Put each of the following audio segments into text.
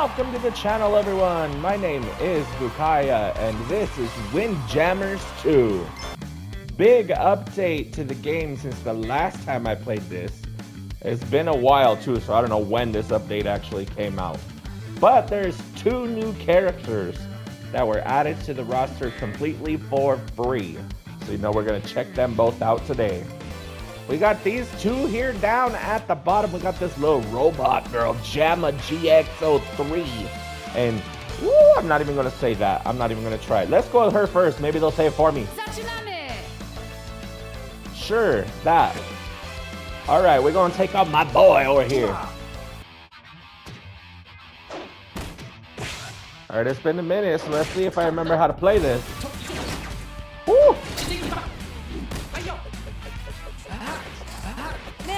Welcome to the channel, everyone. My name is Bukaya, and this is Windjammers 2. Big update to the game since the last time I played this. It's been a while, too, so I don't know when this update actually came out. But there's two new characters that were added to the roster completely for free. So you know we're going to check them both out today. We got these two here down at the bottom. We got this little robot girl, Jamma GX03. And, woo, I'm not even going to say that. I'm not even going to try it. Let's go with her first. Maybe they'll say it for me. Sure, that. All right, we're going to take out my boy over here. All right, it's been a minute, so let's see if I remember how to play this.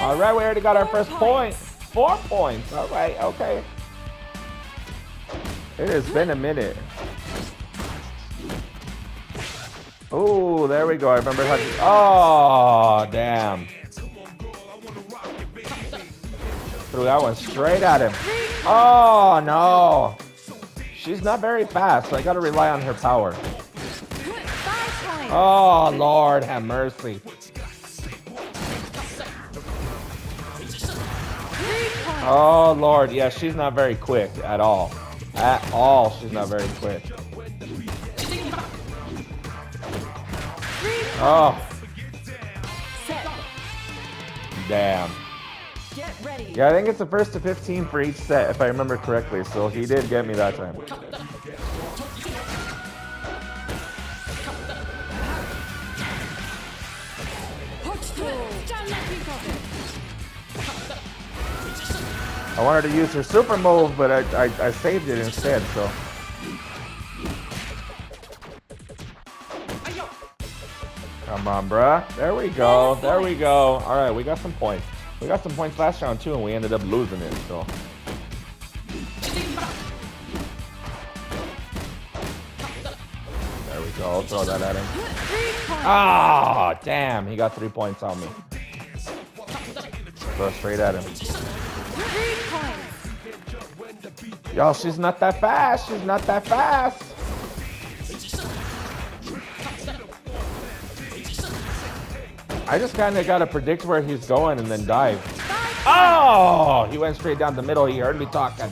All right, we already got our first point. Four points. All right, okay. It has been a minute. Oh, there we go. I remember how to. Oh, damn. Threw that one straight at him. Oh, no. She's not very fast, so I gotta rely on her power. Oh, Lord, have mercy. Oh, Lord. Yeah, she's not very quick at all. At all, she's not very quick. Oh. Damn. Yeah, I think it's the first to 15 for each set, if I remember correctly, so he did get me that time. I wanted to use her super move, but I, I, I saved it instead, so. Come on, bruh. There we go. There we go. All right, we got some points. We got some points last round, too, and we ended up losing it, so. There we go. I'll throw that at him. Ah, oh, damn. He got three points on me. Throw straight at him. Yo, she's not that fast. She's not that fast. I just kind of got to predict where he's going and then dive. Oh, he went straight down the middle. He heard me talking.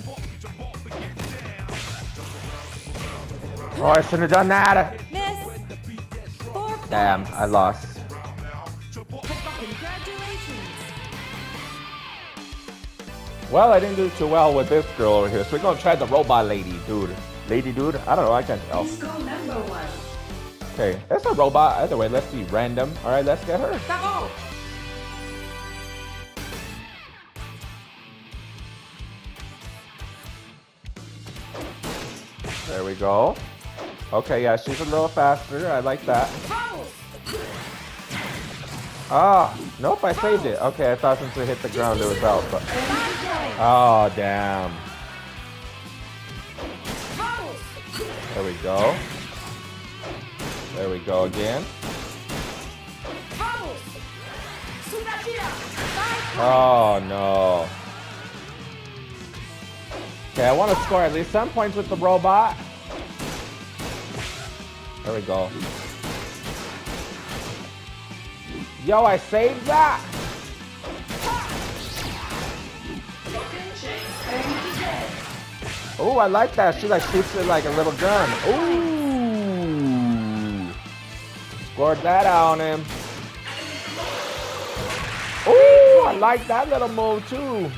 Oh, I shouldn't have done that. Damn, I lost. Well, I didn't do too well with this girl over here, so we're gonna try the robot lady, dude. Lady dude? I don't know, I can't tell. Okay, that's a robot. Either way, let's see. Random. Alright, let's get her. There we go. Okay, yeah, she's a little faster. I like that. Ah, nope, I saved it. Okay, I thought since it hit the ground it was out, but... Oh, damn. There we go. There we go again. Oh, no. Okay, I want to score at least some points with the robot. There we go. Yo, I saved that! Oh, I like that. She like shoots it like a little gun. Ooh. Scored that out on him. Ooh, I like that little move too.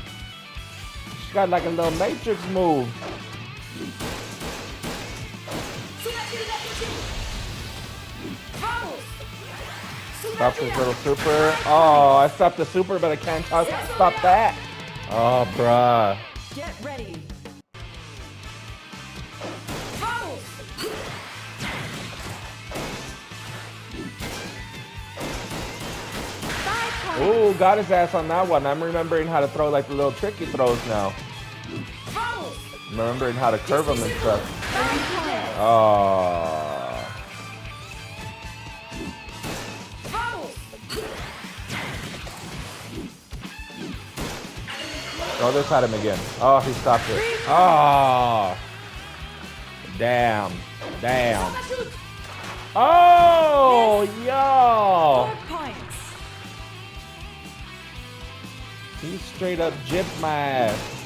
She got like a little matrix move. Stop this little super. Oh, I stopped the super, but I can't stop that. Oh, bruh. Get ready. Ooh, got his ass on that one. I'm remembering how to throw like the little tricky throws now. remembering how to curve them and stuff. Oh. Throw this at him again. Oh, he stopped it. Oh. Damn. Damn. Oh, yo. He straight up gypped my ass.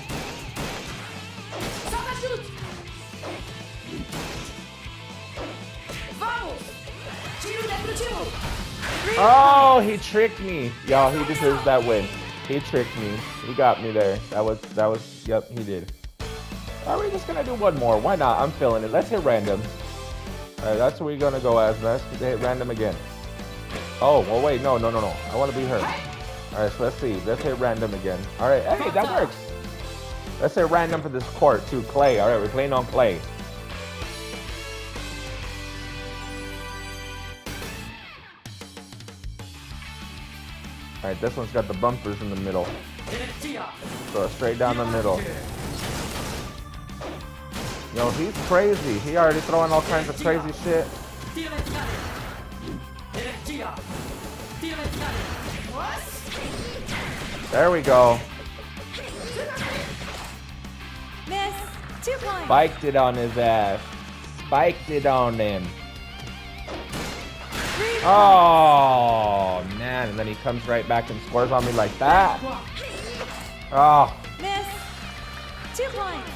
Oh, he tricked me. Y'all, he deserves that win. He tricked me. He got me there. That was, that was, yep, he did. Are we just gonna do one more? Why not? I'm feeling it. Let's hit random. Alright, that's what we're gonna go as. Let's hit random again. Oh, well, wait, no, no, no, no. I wanna be her. Alright, so let's see. Let's hit random again. Alright, hey, that works. Let's hit random for this court, too. Clay. Alright, we're playing on clay. Alright, this one's got the bumpers in the middle. So straight down the middle. Yo, he's crazy. He already throwing all kinds of crazy shit. There we go. Miss, two points. Spiked it on his ass. Spiked it on him. Oh. And then he comes right back and scores on me like that. Oh. Miss. Two points.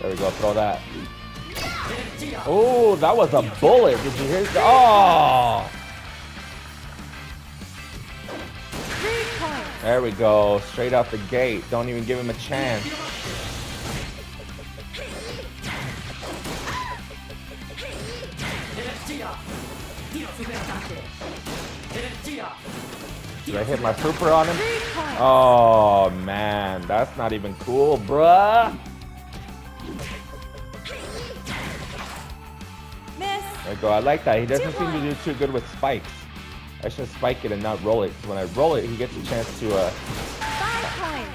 There we go. Throw that. Oh, that was a bullet. Did you hear that? Oh. There we go. Straight out the gate. Don't even give him a chance. Did I hit my pooper on him? Oh, man. That's not even cool, bruh. There go. I like that. He doesn't seem to do too good with spikes. I should spike it and not roll it. So when I roll it, he gets a chance to, uh... Five points.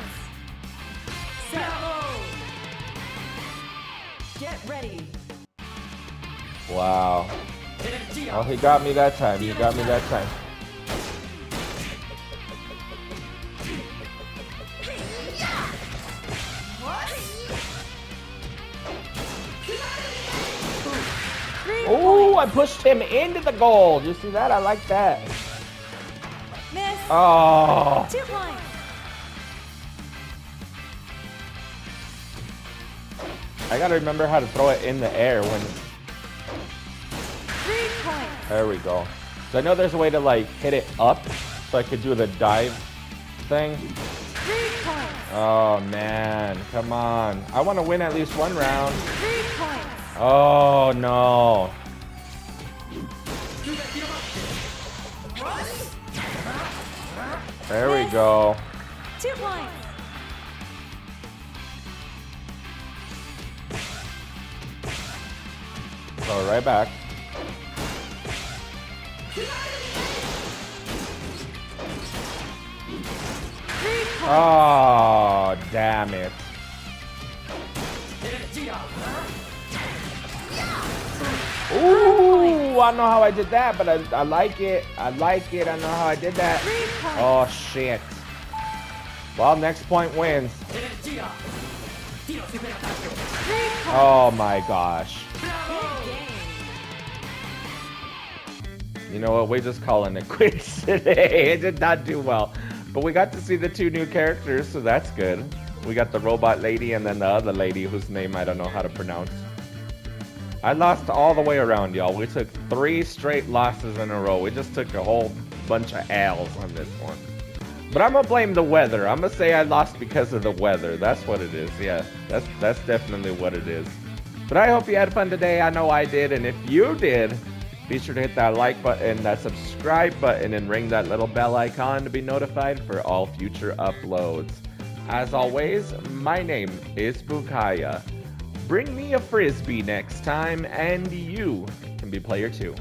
Get ready. Wow. Oh, he got me that time. He got me that time. I pushed him into the goal. You see that? I like that. Miss. Oh. Two points. I gotta remember how to throw it in the air when. Three points. There we go. So I know there's a way to like hit it up, so I could do the dive thing. Three points. Oh man, come on! I want to win at least one round. Three points. Oh no! There we go. Two points. Go right back. Oh, damn it. I know how I did that, but I, I like it. I like it. I know how I did that. Oh, shit. Well, next point wins. Oh my gosh. You know what? We're just calling it quits today. It did not do well. But we got to see the two new characters, so that's good. We got the robot lady and then the other lady whose name I don't know how to pronounce. I lost all the way around, y'all. We took three straight losses in a row. We just took a whole bunch of L's on this one. But I'm gonna blame the weather. I'm gonna say I lost because of the weather. That's what it is. Yeah, that's that's definitely what it is. But I hope you had fun today. I know I did, and if you did, be sure to hit that like button, that subscribe button, and ring that little bell icon to be notified for all future uploads. As always, my name is Bukaya. Bring me a frisbee next time, and you can be player two.